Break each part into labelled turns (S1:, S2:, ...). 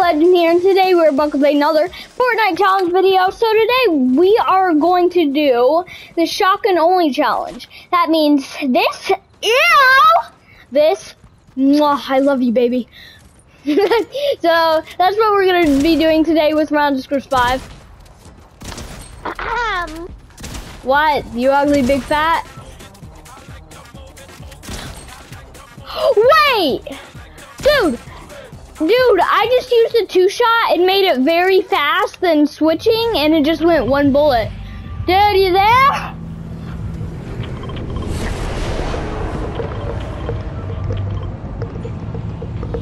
S1: Legend here, and today we're back with another Fortnite challenge video. So today we are going to do the shotgun only challenge. That means this, ew, this, mwah, I love you, baby. so that's what we're gonna be doing today with round scores five. what? You ugly big fat? Wait, dude. Dude, I just used a two shot and made it very fast, then switching, and it just went one bullet. Dude, you there?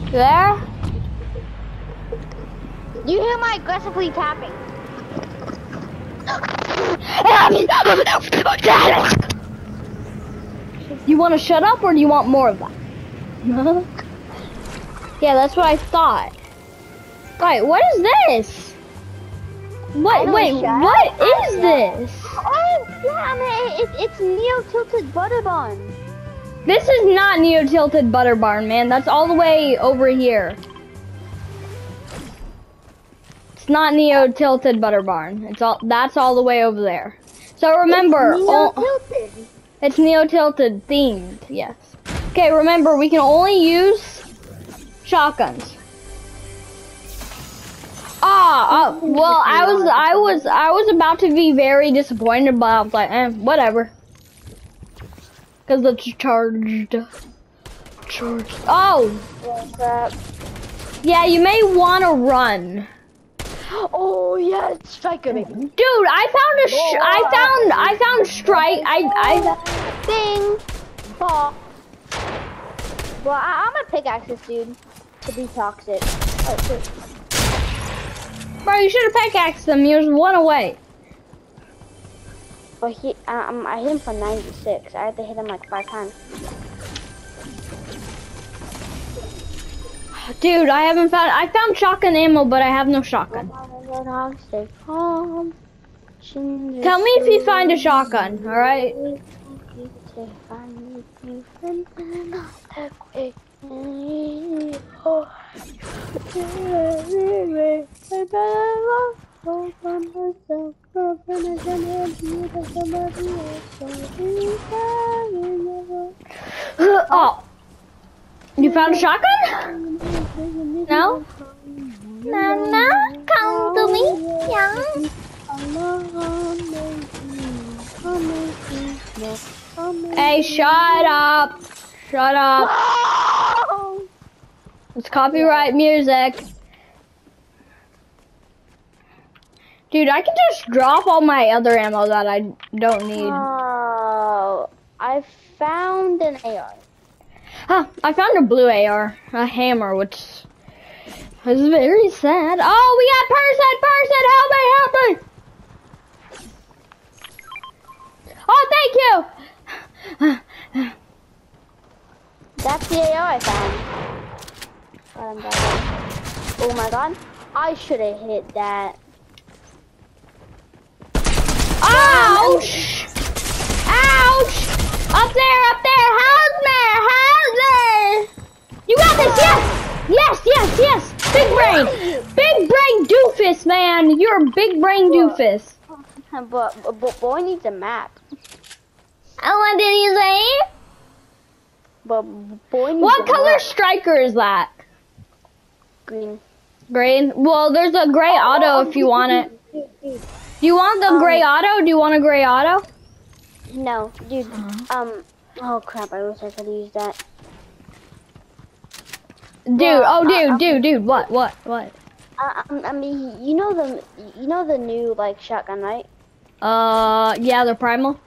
S1: You there?
S2: You hear my aggressively tapping.
S1: You want to shut up or do you want more of that? Yeah, that's what I thought. Right, what is this? What? Wait, what oh, is this?
S2: Oh, yeah, I mean, it, it's Neo Tilted Butter Barn.
S1: This is not Neo Tilted Butter Barn, man. That's all the way over here. It's not Neo uh, Tilted Butter Barn. It's all that's all the way over there. So remember,
S2: it's Neo Tilted.
S1: It's Neo Tilted themed, yes. Okay, remember we can only use shotguns. Ah, oh, well, I was, I was, I was about to be very disappointed, but I was like, eh, whatever. Cause it's charged. Charged. Oh. Yeah, you may want to run.
S2: Oh yeah, striker baby.
S1: Dude, I found a, I found, I found strike. I, I.
S2: Ding. Ball. Well, I, am a pickaxe this dude to be toxic. Oh,
S1: Bro, you should have pickaxed him. He was one away.
S2: Well, he, um, I hit him for 96. I had to hit him like five times.
S1: Dude, I haven't found. I found shotgun ammo, but I have no shotgun. Tell me if you find a shotgun. All right. Oh. You found a shotgun? No? Nana, come to me, yeah. Hey, shut up. Shut up. It's copyright music. Dude, I can just drop all my other ammo that I don't need.
S2: Oh, I found an AR.
S1: Huh, ah, I found a blue AR, a hammer, which is very sad. Oh, we got person, person, help me, help me! Oh, thank
S2: you! That's the AR I found. Uh, oh my god, I should have hit that.
S1: Ouch! Ouch! Up there, up there, help me, help me! You got this, yes! Yes, yes, yes! Big brain! Big brain doofus, man! You're a big brain doofus.
S2: But, but boy needs a map.
S1: Oh, what did you say?
S2: But boy
S1: What color striker is that?
S2: Green.
S1: Green? Well, there's a gray oh, auto if you want it. Do you want the um, gray auto? Do you want a gray auto?
S2: No, dude. Uh -huh. Um. Oh crap! I wish I could use that.
S1: Dude, well, oh dude, uh, dude, dude, what, what, what?
S2: Uh, I mean, you know the, you know the new like shotgun, right?
S1: Uh, yeah, the primal.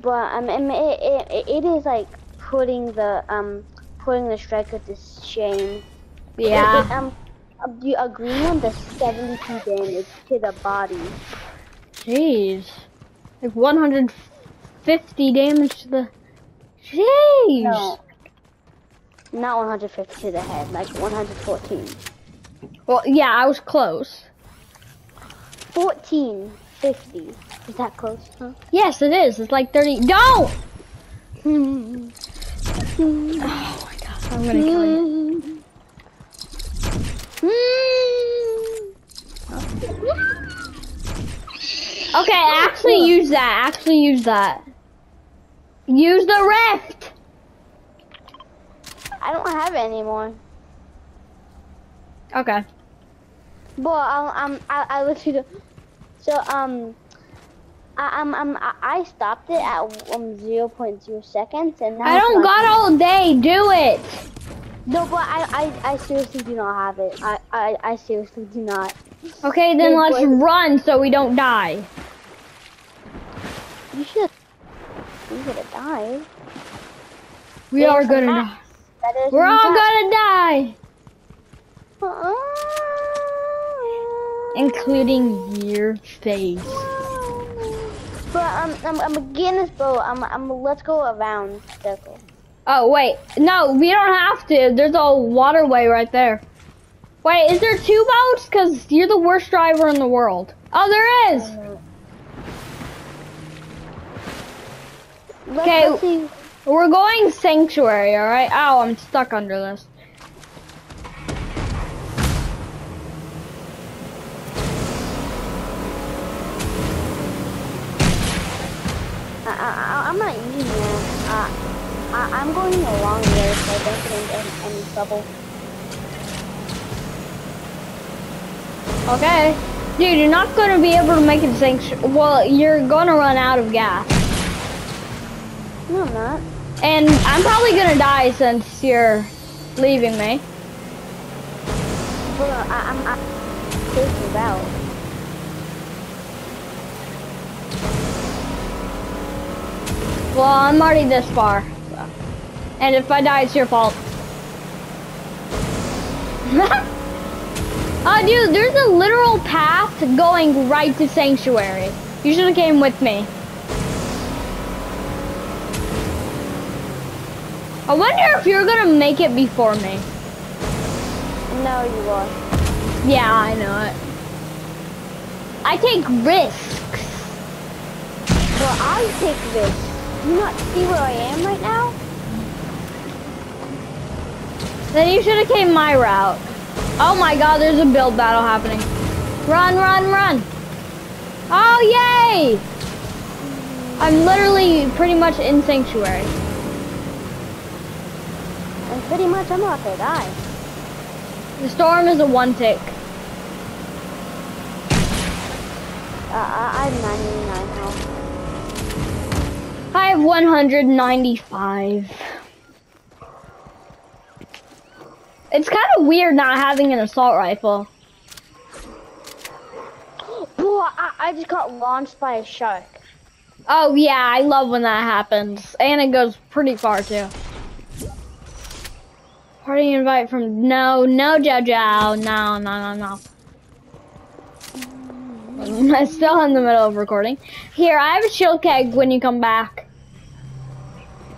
S2: But um, it, it, it is like putting the um, putting the striker to shame.
S1: Yeah.
S2: Um, do you agree on the 72 damage to the body?
S1: Jeez. Like 150 damage to the... Jeez! No.
S2: Not 150 to the head, like 114.
S1: Well, yeah, I was close.
S2: 14, 50. Is that close, huh?
S1: Yes, it is. It's like 30. Don't! oh my god, I'm gonna kill you. Okay, actually use that. Actually use that. Use the rift.
S2: I don't have it anymore.
S1: Okay.
S2: But I, um, I, I literally, so um, I, um, um, I, I stopped it at um 0.0 seconds, and now
S1: I don't got all day. Do it.
S2: No, but I, I, I seriously do not have it. I, I, I seriously do not.
S1: Okay, then let's run so we don't die.
S2: You should. Should have died.
S1: We
S2: There's
S1: are gonna die. We're all gonna die, including your face.
S2: But um, I'm, I'm getting this boat. I'm, I'm, let's go around circle.
S1: Oh wait, no, we don't have to. There's a waterway right there. Wait, is there two boats? Cause you're the worst driver in the world. Oh, there is. Okay. We're going sanctuary, all right? Oh, I'm stuck under this.
S2: I, I, I'm not using it. Uh, I, I'm going the long way so I don't get into any, any trouble.
S1: Okay. Dude, you're not gonna be able to make it sanctuary. Well, you're gonna run out of gas.
S2: No, I'm not.
S1: And I'm probably gonna die since you're leaving me.
S2: Well, I, I'm, I'm taking out.
S1: Well, I'm already this far. And if I die, it's your fault. oh, dude, there's a literal path going right to Sanctuary. You should have came with me. I wonder if you're gonna make it before me.
S2: No, you are.
S1: Yeah, I know it. I take risks.
S2: Well, I take this. Do you not see where I am right now?
S1: Then you should have came my route. Oh my god, there's a build battle happening. Run, run, run. Oh, yay! I'm literally pretty much in Sanctuary.
S2: And pretty much I'm about to die.
S1: The storm is a one tick.
S2: Uh, I, I'm 99 health.
S1: I have 195. It's kind of weird not having an assault rifle.
S2: Bro, I, I just got launched by a shark.
S1: Oh yeah, I love when that happens. And it goes pretty far too. Party invite from no, no Jojo. No, no, no, no. I'm still in the middle of recording. Here, I have a shield keg when you come back.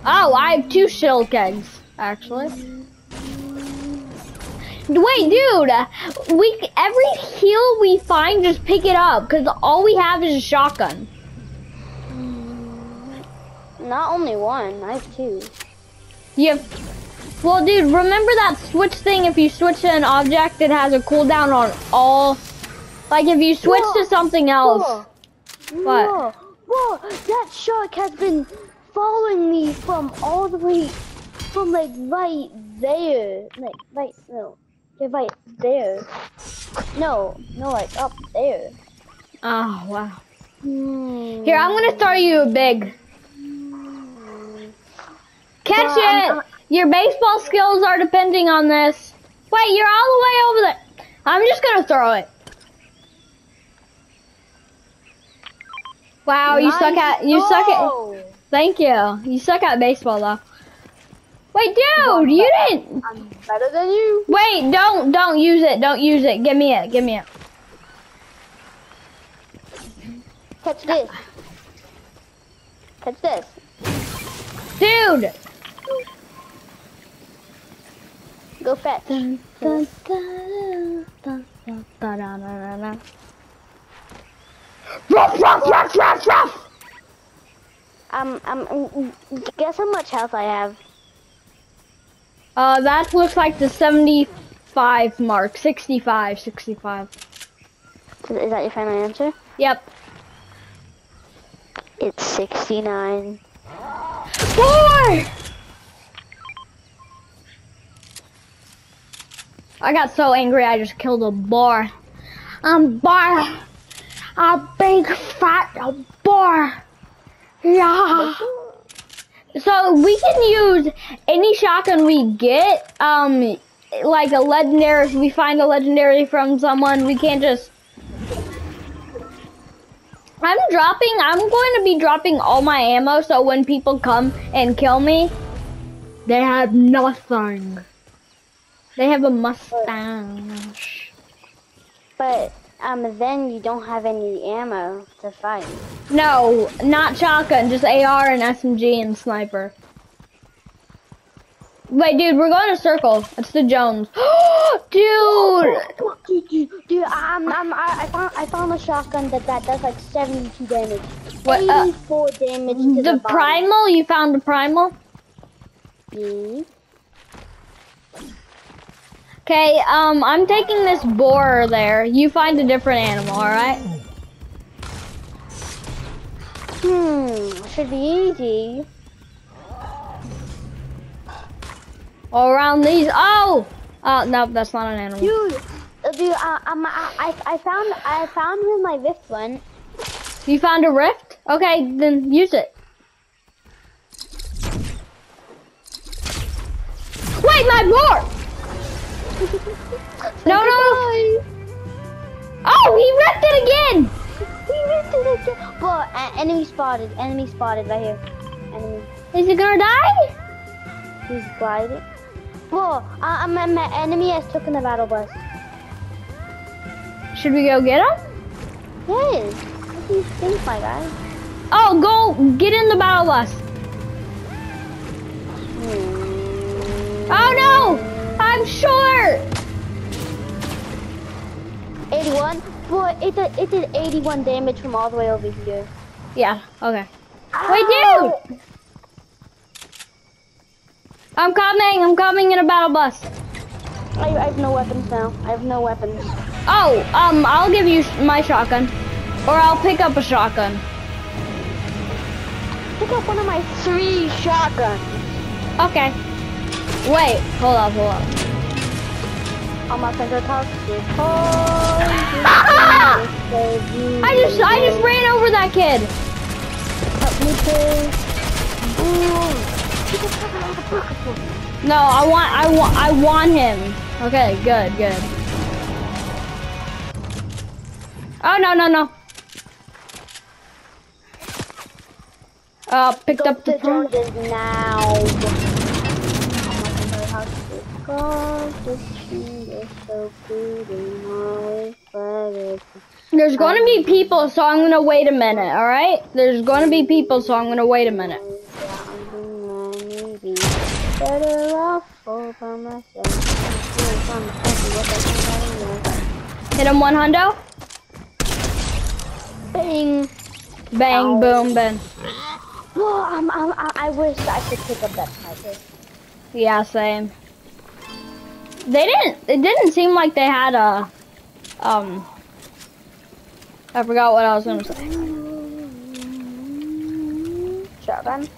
S1: Oh, I have two shield kegs, actually. Wait, dude, we every heal we find, just pick it up, because all we have is a shotgun.
S2: Not only one, I have two.
S1: You have, well, dude, remember that switch thing? If you switch to an object, it has a cooldown on all. Like if you switch
S2: Whoa.
S1: to something else.
S2: Whoa.
S1: What?
S2: Whoa, whoa, that shark has been following me from all the way, from like right there. Like, right, no. Yeah, right there. No, no, like up there.
S1: Oh wow.
S2: Hmm.
S1: Here, I'm gonna throw you a big. Catch
S2: Well, I'm-
S1: it. Your baseball skills are depending on this. Wait, you're all the way over there. I'm just gonna throw it. Wow, you suck at you suck at. Thank you. You suck at baseball though. Wait, dude, you didn't.
S2: I'm better than you.
S1: Wait, don't don't use it. Don't use it. Give me it. Give me it.
S2: Catch this. Catch this.
S1: Dude.
S2: Go fetch.
S1: Dun, dun, dun, dun, dun, dun, dun, dun, dun. Ruff, ruff, ruff, ruff, ruff.
S2: Um, um, guess how much health I have?
S1: Uh, that looks like the 75 mark. 65, 65.
S2: Is that your final answer?
S1: Yep.
S2: It's 69.
S1: Boy! I got so angry I just killed a boar. Um, boar. A big fat boar. Yeah. So we can use any shotgun we get. Um, like a legendary. If we find a legendary from someone, we can't just. I'm dropping. I'm going to be dropping all my ammo. So when people come and kill me, they have nothing. They have a mustache.
S2: But um, then you don't have any ammo to fight.
S1: No, not shotgun, just AR and SMG and sniper. Wait, dude, we're going to circle. It's the Jones. dude!
S2: Dude, dude, I'm, I'm, I, I found, I found a shotgun that that does like 72 damage.
S1: What, uh,
S2: 84 damage the,
S1: The primal? You found the primal?
S2: Yeah.
S1: Okay, um, I'm taking this boar there. You find a different animal, alright?
S2: Hmm, should be easy.
S1: All around these. Oh! Oh, no, that's not an animal.
S2: Dude, uh, dude, uh, um, I, I, I found, I found where my rift went.
S1: You found a rift? Okay, then use it. Wait, my boar! No, no. Oh, he wrecked it again!
S2: He rifted it again. But uh, enemy spotted, enemy spotted right here. Enemy,
S1: Is he gonna die?
S2: he's gliding. Whoa, uh, my, my enemy has taken the battle bus.
S1: Should we go get him?
S2: Yes. What do you think, my guy?
S1: Oh, go get in the battle bus.
S2: Hmm.
S1: Oh no! Short!
S2: 81. But it did, it did 81 damage from all the way over here.
S1: Yeah, okay.
S2: Ow!
S1: Wait, dude! I'm coming, I'm coming in a battle bus.
S2: I, I have no weapons now. I have no weapons.
S1: Oh, um, I'll give you my shotgun. Or I'll pick up a shotgun.
S2: Pick up one of my three shotguns.
S1: Okay. Wait, hold up, hold up.
S2: All my friends are toxic. Oh,
S1: Ah! I just, I just ran over that kid.
S2: Help me, please. Ooh. He just has another Pokeball.
S1: No, I want, I want, I want him. Okay, good, good. Oh no, no, no. Uh, picked
S2: Go
S1: up the
S2: Jordan now. Oh God, so good and always better.
S1: There's going to be people, so I'm going to wait a minute, alright? There's going to be people, so I'm going to wait a minute.
S2: Better off all by myself.
S1: Hit him one hundo.
S2: Bang!
S1: Bang,
S2: Ow.
S1: boom, bang.
S2: Whoa, I'm, I'm, I I wish I could pick up that sniper.
S1: Yeah, same. They didn't, it didn't seem like they had a, um, I forgot what I was to say.
S2: Shotgun?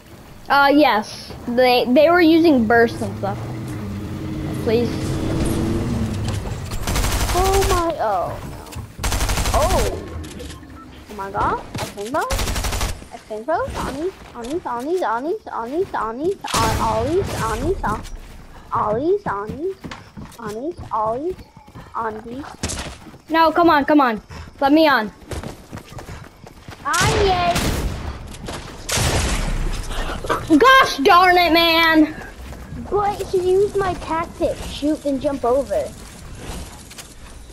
S1: Uh, yes. They, they were using bursts and stuff. Please.
S2: Oh my, oh. Oh. Oh my god, a rainbow? A rainbow? Ollies, ollies, ollies, ollies, ollies, ollies, ollies, ollies, ollies, ollies, ollies, ollies, ollies.
S1: No, come on, come on. Let me on.
S2: Onion!
S1: Gosh darn it, man!
S2: But she used my tactic, shoot and jump over.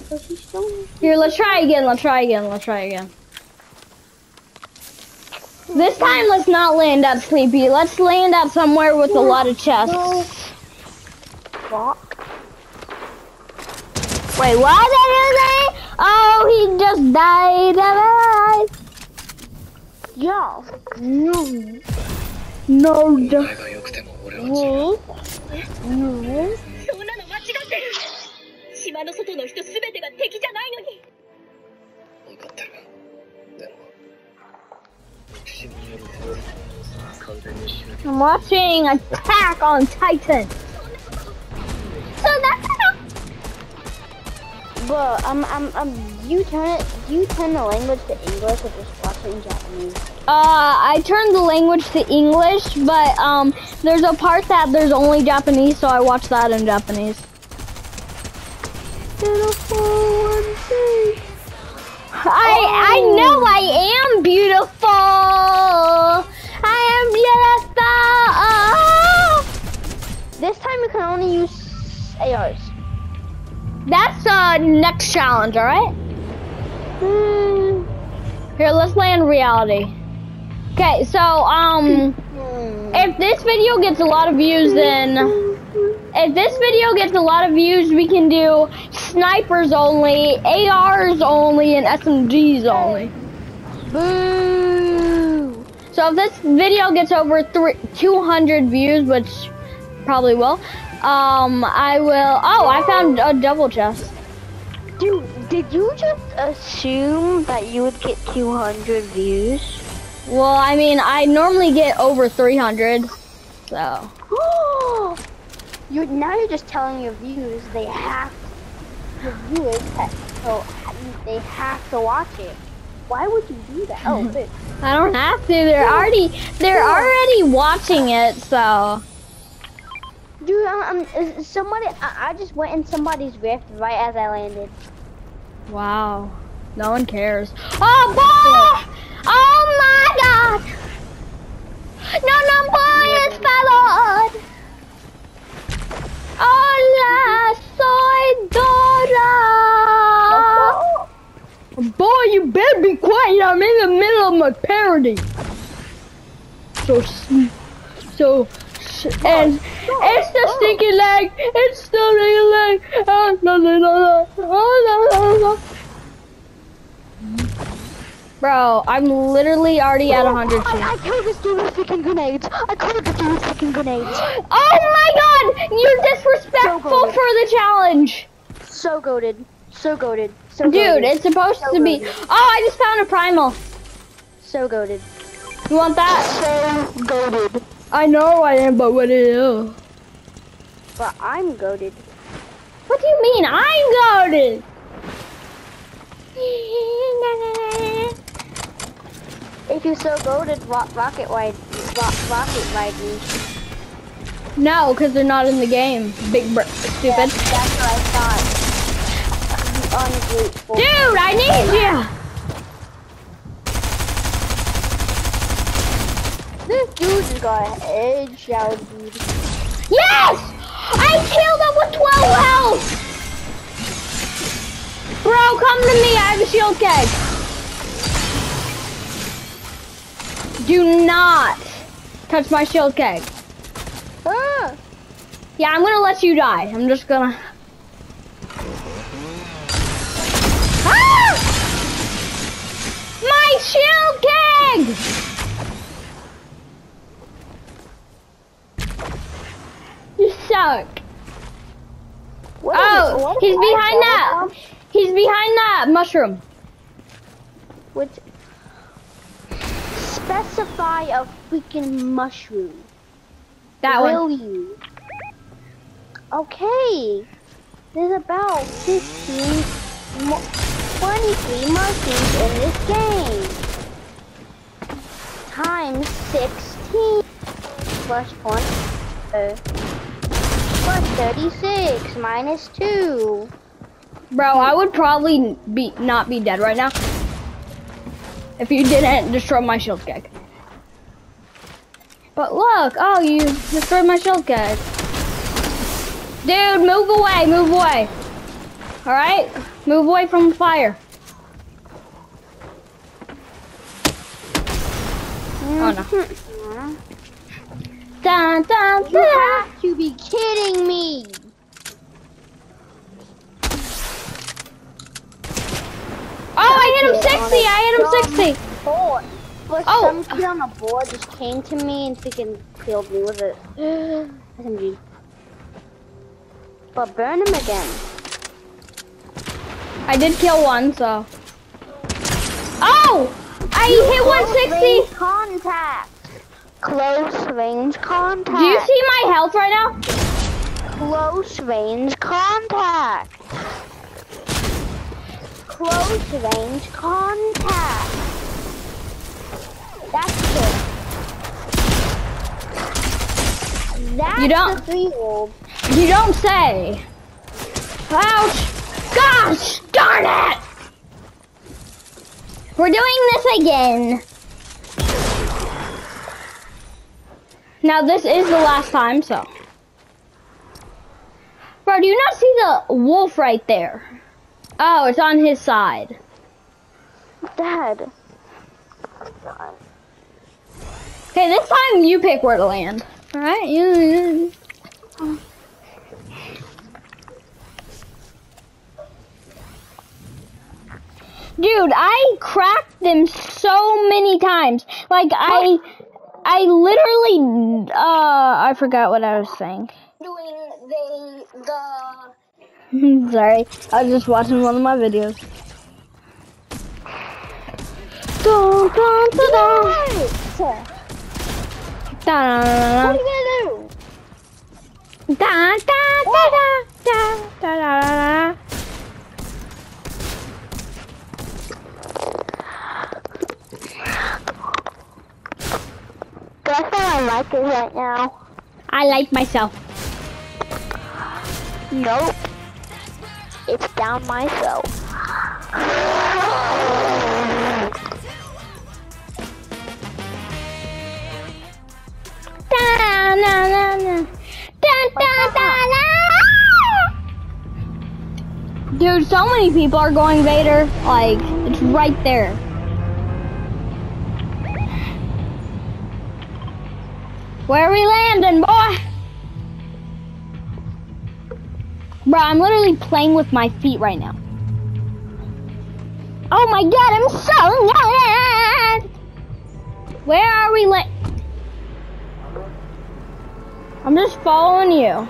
S2: So she's still...
S1: Here, let's try again, let's try again, let's try again. This time, let's not land at Sleepy. Let's land at somewhere with a lot of chests.
S2: No.
S1: Wait, what did you say? Oh, he just died.
S2: Yeah. No.
S1: No.
S3: No. そんなの間違っ
S2: てる。
S3: 島の外の人すべてが敵じゃないのに。
S4: 分かってる。でも、
S1: I'm watching Attack on Titan.
S2: Bro, um, um, um, do you turn it, do you turn the language to English or just watch it in Japanese?
S1: Uh, I turned the language to English, but um, there's a part that there's only Japanese, so I watch that in Japanese. I I know I am beautiful. I am beautiful.
S2: This time you can only use ARs.
S1: That's uh next challenge, all right?
S2: Hmm.
S1: Here, let's land reality. Okay, so um, if this video gets a lot of views, then if this video gets a lot of views, we can do snipers only, ARs only, and SMGs only.
S2: Boo!
S1: So if this video gets over three, 200 views, which probably will, um, I will. Oh, I found a double chest.
S2: Dude, did you just assume that you would get 200 views?
S1: Well, I mean, I normally get over 300, so.
S2: you now you're just telling your views they have your viewers have, so they have to watch it. Why would you do that? Oh.
S1: I don't have to. They're already they're already watching it, so.
S2: Dude, um, somebody, I, I just went in somebody's rift right as I landed.
S1: Wow. No one cares. Oh boy! Oh my god! No, no, boy, it's followed! Hola, soy Dora! Boy, you better be quiet. I'm in the middle of my parody. So, so, s- and it's the stinky leg. It's the stinky leg. Ah, la, la, la, la. Ah, la, la, la. Bro, I'm literally already at 100
S2: I, I killed this dude with freaking grenades. I killed this dude with freaking grenades.
S1: Oh my god! You're disrespectful
S2: So
S1: for the challenge!
S2: So goaded. So goaded. So
S1: Dude,
S2: goated.
S1: it's supposed
S2: So
S1: to be.
S2: good.
S1: Oh, I just found a primal.
S2: so goaded.
S1: You want that?
S2: So goaded.
S1: I know I am, but what is
S2: But I'm goaded.
S1: What do you mean? I'm goaded!
S2: If you're so goaded, ro- rocket wide, ro- rocket ride me.
S1: No, because they're not in the game. Big br- stupid.
S2: That's what I thought.
S1: Dude, I need you!
S2: Just got a headshot, dude.
S1: Yes! I killed him with 12 health! Bro, come to me. I have a shield keg. Do not touch my shield keg.
S2: Ah!
S1: Yeah, I'm gonna let you die. I'm just gonna. Ah! My shield keg! You suck.
S2: What is it?
S1: Oh, he's behind that. He's behind that mushroom.
S2: Which specify a freaking mushroom.
S1: That one.
S2: Will you? Okay. There's about 15, mo- 23 mushrooms in this game. Times 16 plus 20. Uh, 36 minus 2.
S1: Bro, I would probably be not be dead right now if you didn't destroy my shield keg. But look, oh, you destroyed my shield keg. Dude, move away, move away. All right, move away from the fire. Oh no. Mm-hmm. Dun, dun,
S2: You
S1: dun.
S2: have to be kidding me.
S1: Oh, I hit him 60. I hit him 60.
S2: Board. But
S1: Oh.
S2: some kid on the board just came to me and freaking killed me with it. SMG. But burn him again.
S1: I did kill one, so. Oh! I hit 160.
S2: contact. Close range contact.
S1: Do you see my health right now?
S2: Close range contact. Close range contact. That's it. That's
S1: You don't-
S2: the three-year-old.
S1: You don't say. Ouch! Gosh darn it! We're doing this again. Now this is the last time, so. Bro, do you not see the wolf right there? Oh, it's on his side.
S2: Dad.
S1: Okay, this time you pick where to land. Alright? You, Dude, I cracked them so many times. Like I I literally uh I forgot what I was saying.
S3: doing they the
S1: Sorry. I was just watching one of my videos. Dun, dun, dun, dun.
S2: What?
S1: Dun,
S2: What are you gonna do?
S1: dun, dun, dun, dun, dun, dun, dun, dun.
S2: Guess what I like it right now?
S1: I like myself.
S2: Nope. It's down myself.
S1: dun, dun, dun. Ah! Dude, so many people are going Vader. Like, it's right there. Where are we landing, boy? Bro, I'm literally playing with my feet right now. Oh my god, I'm so glad! Where are we la- I'm just following you.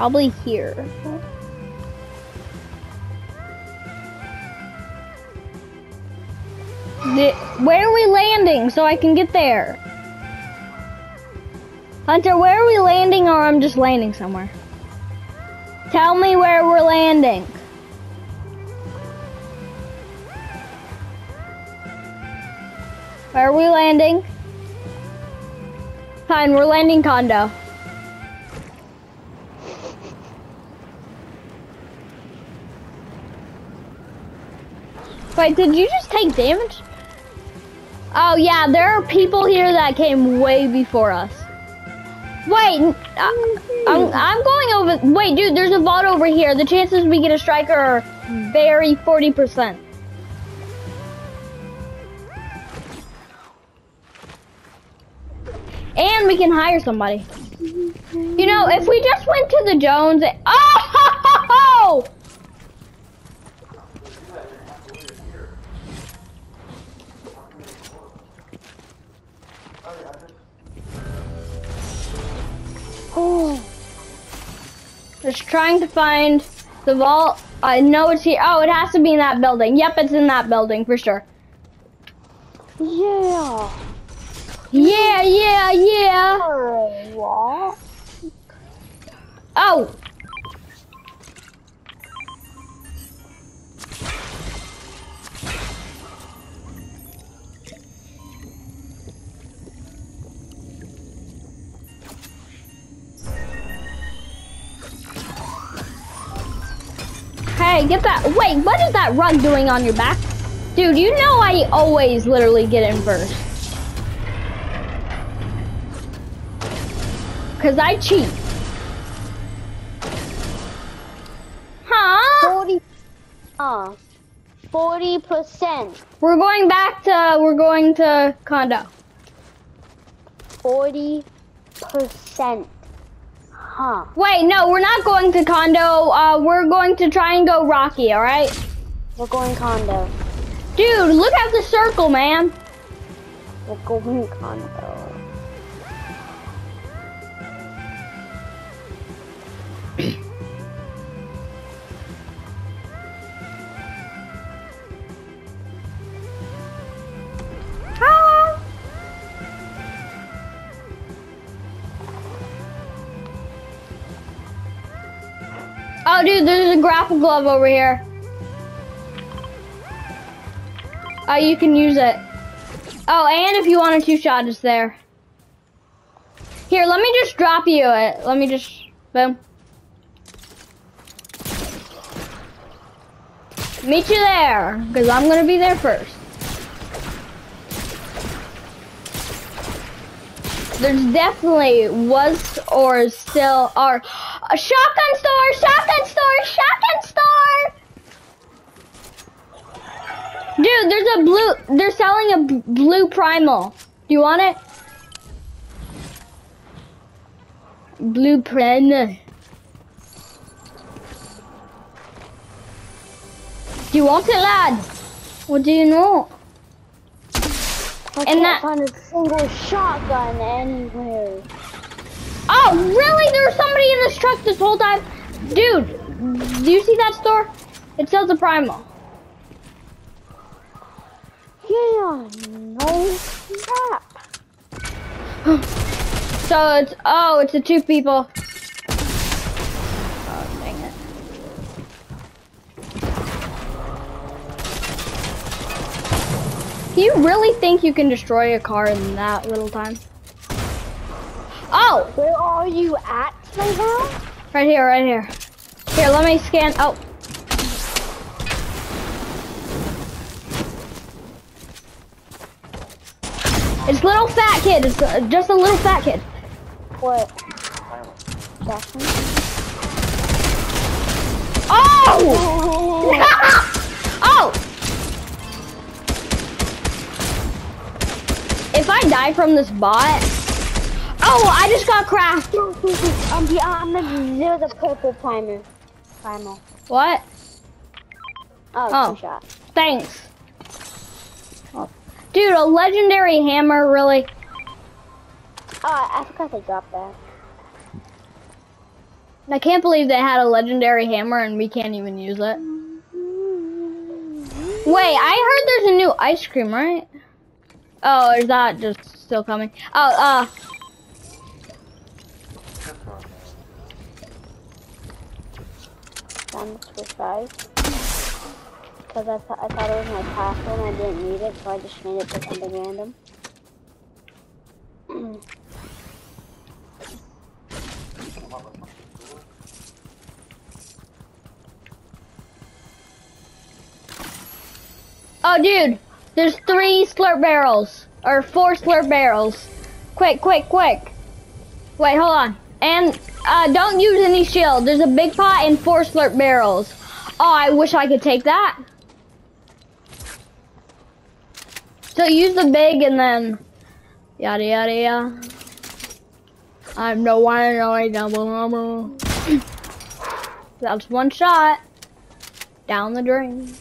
S1: Probably here. The, where are we landing so I can get there? Hunter, where are we landing or I'm just landing somewhere? Tell me where we're landing. Where are we landing? Fine, we're landing condo. Wait, did you just take damage? Oh yeah, there are people here that came way before us. Wait, uh, I'm, I'm going over. Wait, dude, there's a vault over here. The chances we get a striker are very 40%. And we can hire somebody. You know, if we just went to the Jones. Oh!
S2: Oh,
S1: Just trying to find the vault. I know it's here. Oh, it has to be in that building. Yep, it's in that building for sure.
S2: yeah.
S1: Yeah, yeah, yeah. Oh. Hey, get that. Wait, what is that rug doing on your back? Dude, you know I always literally get in first. Cause I cheat. Huh?
S2: 40, uh, 40%.
S1: We're going back to, we're going to condo.
S2: 40%. Huh.
S1: Wait, no, we're not going to condo. Uh, we're going to try and go Rocky, alright?
S2: We're going condo.
S1: Dude, look at the circle, man.
S2: The golden condo.
S1: Oh, dude, there's a grapple glove over here. Oh, you can use it. Oh, and if you want a two-shot, it's there. Here, let me just drop you it. Let me just, boom. Meet you there, because I'm going to be there first. There's definitely was or still or a shotgun store, shotgun store, shotgun store. Dude, there's a blue. They're selling a blue primal. Do you want it? Blue primal. Do you want it, lad? What do you know?
S2: I
S1: And
S2: can't
S1: that-
S2: find a single shotgun anywhere.
S1: Oh, really? There was somebody in this truck this whole time. Dude, do you see that store? It sells a primal.
S2: Yeah, no crap.
S1: So it's oh, it's the two people. Oh dang it. Do you really think you can destroy a car in that little time? Oh,
S2: Where are you at right now?
S1: right here, right here. Here, let me scan. Oh. It's little fat kid. It's uh, just a little fat kid.
S2: What? Jackson?
S1: Oh! oh! If I die from this bot, oh, I just got crashed.
S2: I'm the I'm the zero the purple primer. Primal.
S1: What?
S2: Oh,
S1: Oh.
S2: two shot.
S1: Thanks. Oh. Dude, a legendary hammer, really?
S2: Oh, I forgot to dropped that.
S1: I can't believe they had a legendary hammer and we can't even use it. Wait, I heard there's a new ice cream, right? Oh, is that just still coming? Oh, uh,
S2: Down to sides. Because I, th- I thought it was my password and I didn't need it, so I just made it to something random.
S1: Oh, dude, there's three slurp barrels or four slurp barrels. Quick, quick, quick. Wait, hold on. And uh, don't use any shield. There's a big pot and four slurp barrels. Oh, I wish I could take that. So use the big and then yada yada yada. I'm no one and only double number. That's one shot. Down the drain.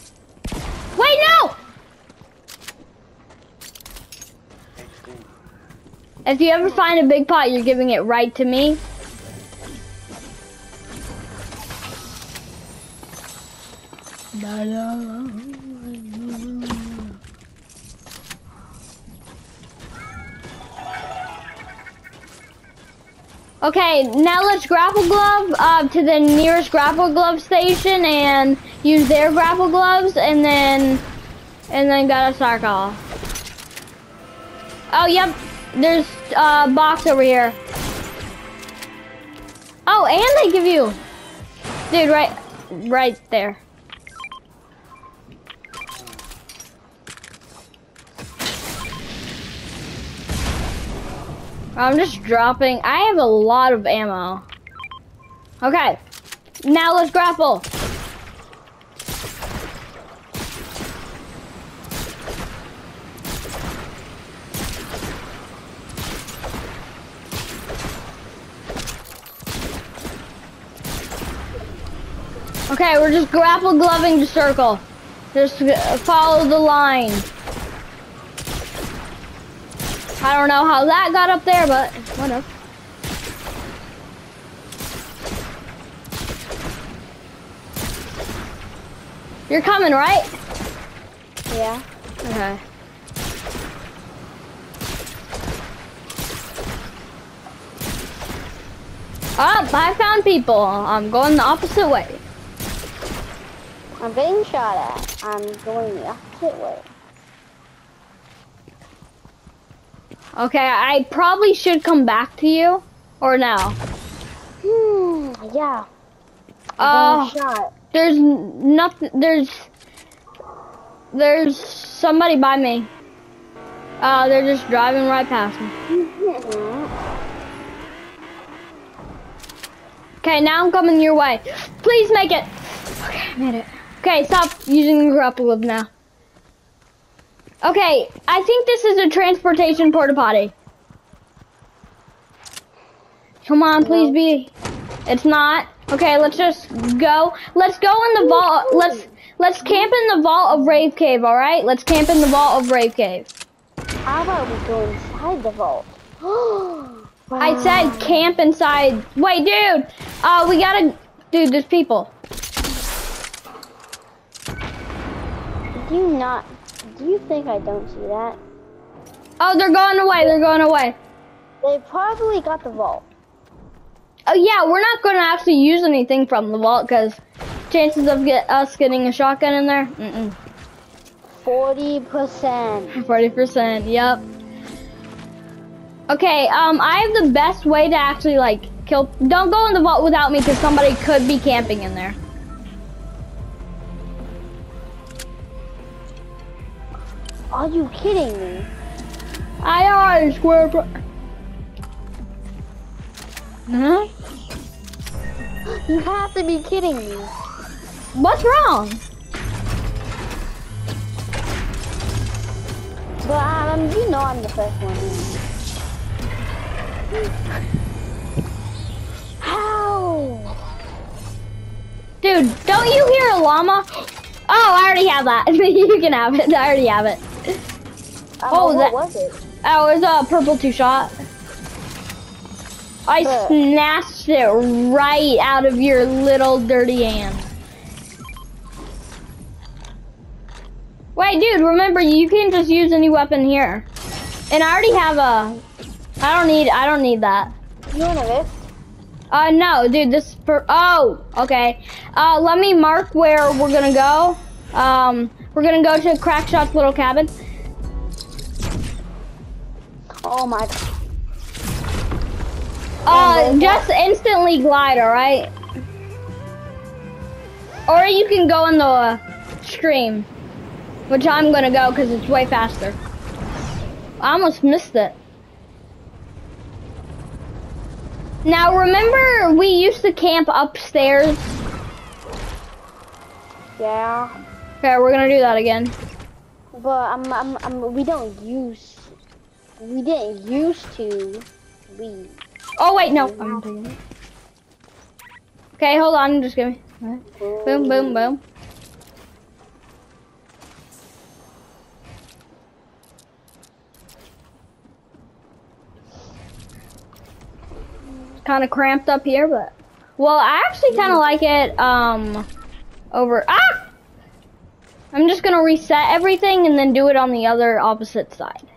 S1: Wait, no! If you ever find a big pot, you're giving it right to me. Okay, now let's grapple glove uh, to the nearest grapple glove station and use their grapple gloves and then and then got a circle. Oh, yep. There's a box over here. Oh, and they give you, dude, right, right there. I'm just dropping. I have a lot of ammo. Okay, now let's grapple. Okay, we're just grapple gloving the circle. Just uh, follow the line. I don't know how that got up there, but whatever. You're coming, right?
S2: Yeah.
S1: Okay. Up, I found people. I'm going the opposite way.
S2: I'm getting shot at. I'm going the opposite way.
S1: Okay, I probably should come back to you, or no?
S2: Hmm. Yeah.
S1: Uh,
S2: shot.
S1: there's nothing. There's there's somebody by me. Uh, they're just driving right past me. Okay, now I'm coming your way. Please make it. Okay, I made it. Okay, stop using the grapple now. Okay, I think this is a transportation porta potty. Come on, please be. It's not. Okay, let's just go. Let's go in the vault. Let's let's camp in the vault of Rave Cave. All right, let's camp in the vault of Rave Cave.
S2: How about we go inside the vault?
S1: I said camp inside. Wait, dude. Uh, we gotta. Dude, there's people.
S2: Do not? Do you think I don't see that?
S1: Oh, they're going away. They're going away.
S2: They probably got the vault.
S1: Oh yeah, we're not gonna actually use anything from the vault because chances of get us getting a shotgun in there. Mm-mm.
S2: Forty percent.
S1: Forty percent. Yep. Okay. Um, I have the best way to actually like kill. Don't go in the vault without me because somebody could be camping in there.
S2: Are you kidding me?
S1: I are square. Bro- huh?
S2: You have to be kidding me.
S1: What's wrong?
S2: But um, you know I'm the first one. How?
S1: Dude, don't you hear a llama? Oh, I already have that. you can have it. I already have it.
S2: Um,
S1: Oh,
S2: what
S1: that-
S2: was it?
S1: Oh, it was a purple two shot. I
S2: Huh.
S1: snatched it right out of your little dirty hand. Wait, dude, remember you can just use any weapon here. And I already have a. I don't need. I don't need that.
S2: You want a rift?
S1: Uh, no, dude, this per. Oh, okay. Uh, let me mark where we're gonna go. Um, we're gonna go to Crackshot's little cabin.
S2: Oh my.
S1: God Uh, just instantly glide, alright? Or you can go in the uh, stream, which I'm gonna go because it's way faster. I almost missed it. Now remember we used to camp upstairs?
S2: Yeah.
S1: Okay, we're gonna do that again.
S2: But I'm, I'm, I'm, we don't use. We didn't used to. We.
S1: Oh wait, no. I'm taking it. Okay, hold on, just give me. Alright. Boom, boom, boom. Kind of cramped up here, but well, I actually kind of like it. Um, over ah. I'm just gonna reset everything and then do it on the other opposite side.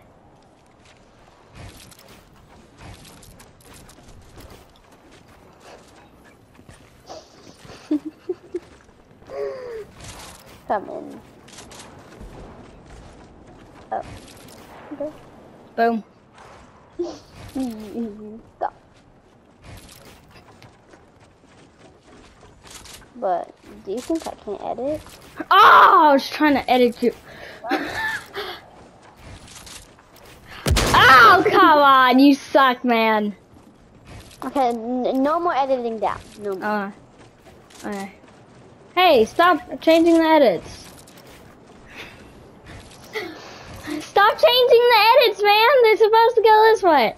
S2: Come in. Oh. Okay.
S1: Boom.
S2: Stop. But do you think I can edit?
S1: Oh, I was trying to edit you. oh, come on, you suck, man.
S2: Okay, n- no more editing down. No more.
S1: Uh, okay. Hey, stop changing the edits. Stop changing the edits, man. They're supposed to go this way.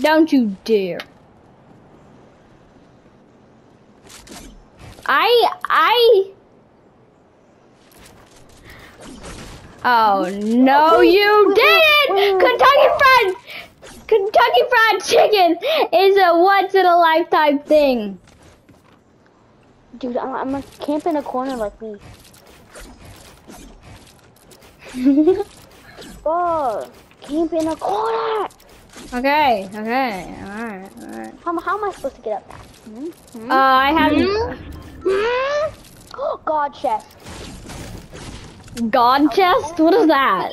S1: Don't you dare. I I Oh no, you didn't! Kentucky Fried Kentucky Fried Chicken is a once in a lifetime thing.
S2: Dude, I'm, I'm gonna camp in a corner like me. Oh, camp in a corner.
S1: Okay, okay, alright, alright.
S2: How, how am I supposed to get up now? Hmm?
S1: Uh, I have
S2: Oh, God chest.
S1: God chest? What is that?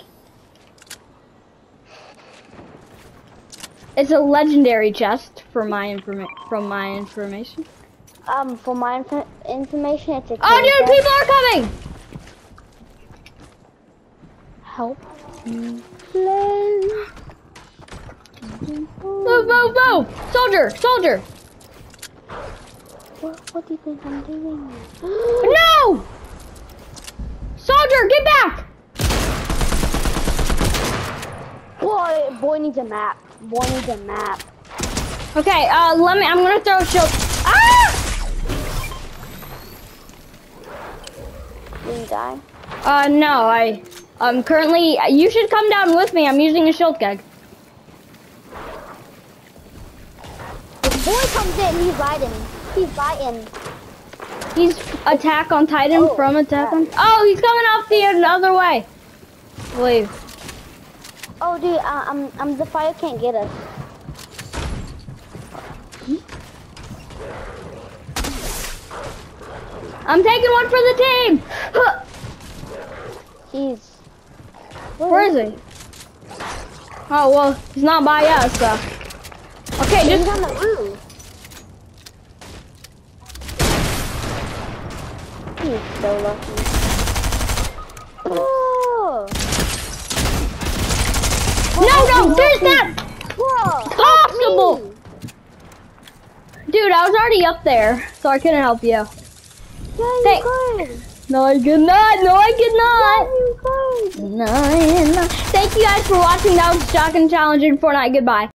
S1: It's a legendary chest for my informa- from my information.
S2: Um, for my inf- information, it's a.
S1: Oh dude, people are coming!
S2: Help. me, please.
S1: Move, move, move! Soldier, soldier!
S2: What, what do you think I'm doing?
S1: No! Soldier, get back!
S2: boy, boy needs a map. Boy needs a map.
S1: Okay, uh, let me, I'm gonna throw a shield.
S2: Die?
S1: Uh, no, I, um, currently, you should come down with me. I'm using a shield keg.
S2: If boy comes in, he's biting. He's biting.
S1: He's Attack on Titan
S2: Oh,
S1: from Attack on.
S2: yeah.
S1: Oh, he's coming off the other way. Leave.
S2: Oh, dude, uh, um, um, the fire can't get us.
S1: I'm taking one for the team.
S2: He's.
S1: Where is he? Oh well, he's not by us. So. Okay,
S2: He's
S1: just
S2: on the roof. He's so lucky. Whoa!
S1: no, no, there's that
S2: Whoa!
S1: possible. Dude, I was already up there, so I couldn't help you.
S2: Yeah, you
S1: Thank-
S2: could.
S1: No, I could not. No, I could not. No, I did not. Thank you guys for watching. That was Shotgun Challenge in Fortnite. Goodbye.